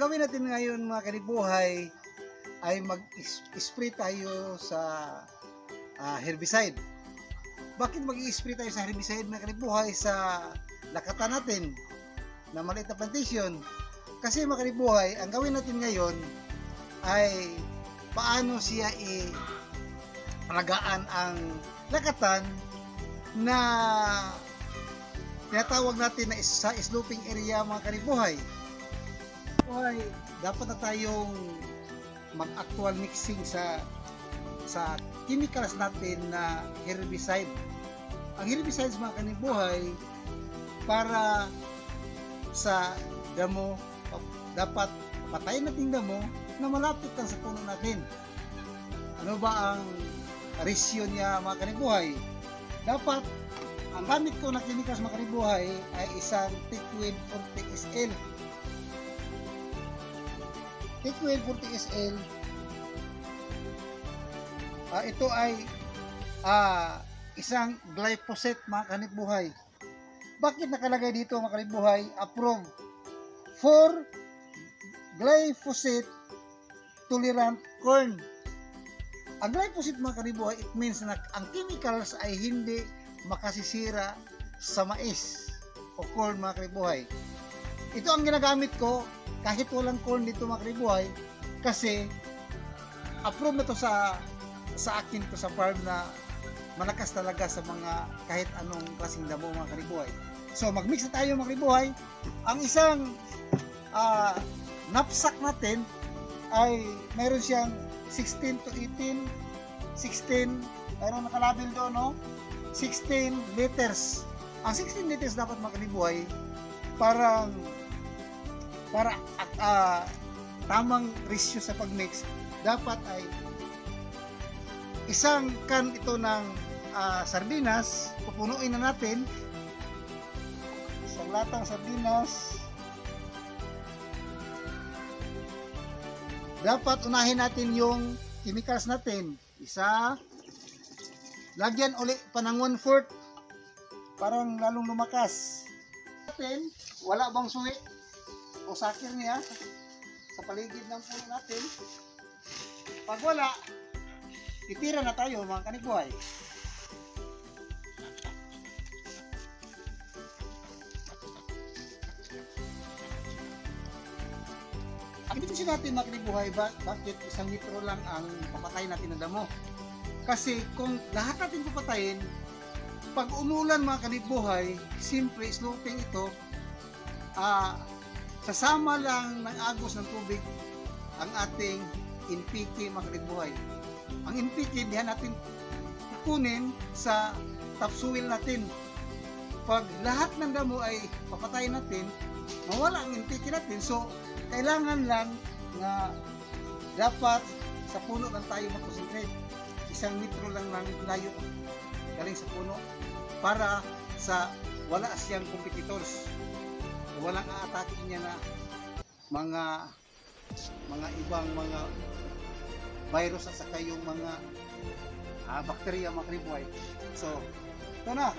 gawin natin ngayon mga kanibuhay ay mag-spray tayo sa ah, herbicide. Bakit mag-spray tayo sa herbicide mga kanibuhay sa lakatan natin na maliit na plantation? Kasi mga kanibuhay, ang gawin natin ngayon ay paano siya i alagaan ang lakatan na tinatawag natin na sa sloping area mga kanibuhay. Buhay, dapat na tayong mag-actual mixing sa sa chemicals natin na herbicide. Ang herbicides mga kanibuhay para sa damo dapat patayin natin damo na malapit lang sa puno natin. Ano ba ang ratio niya mga kanibuhay? Dapat ang gamit ko na chemicals mga kanibuhay ay isang Liquid 40 SL. Liquid 40 SL. Ah, ito ay ah, isang glyphosate mga kanibuhay. Bakit nakalagay dito mga kanibuhay? Approved for glyphosate tolerant corn. Ang glyphosate mga kanibuhay, it means na ang chemicals ay hindi makasisira sa mais o corn mga kanibuhay. Ito ang ginagamit ko kahit walang corn dito mga kanibuhay kasi approve na to sa sa akin to sa farm na malakas talaga sa mga kahit anong klaseng damo mga kanibuhay. So magmix na tayo mga kanibuhay. Ang isang ah, knapsack natin ay meron siyang 16 to 18 16 mayroon nakalabel doon no 16 liters ang 16 liters dapat makalibuhay parang para ah, tamang ratio sa pagmix dapat ay isang can ito ng ah, sardinas. Pupunuin na natin. Isang latang sardinas. Dapat unahin natin yung chemicals natin. Isa, lagyan uli pa ng 1 fourth parang lalong lumakas. Natin, wala bang suwi o sakir niya sa paligid ng puno natin. Pag wala, itira na tayo mga kanibuhay. Ang intention natin mga kanibuhay, ba, bakit isang litro lang ang papatay natin ng damo? Kasi kung lahat natin papatayin, pag umulan mga kanibuhay, simple sloping ito, ah, sasama lang ng agos ng tubig ang ating NPK mga. Ang NPK, diyan natin kukunin sa topsoil natin. Pag lahat ng damo ay papatayin natin, mawala ang NPK natin. So, kailangan lang na dapat sa puno lang tayo mag-concentrate. Isang litro lang ng layo galing sa puno para sa wala siyang competitors. Walang aatake niya na mga mga ibang mga virus at saka yung mga ah, bakterya mga kanibuhay. So, ito na.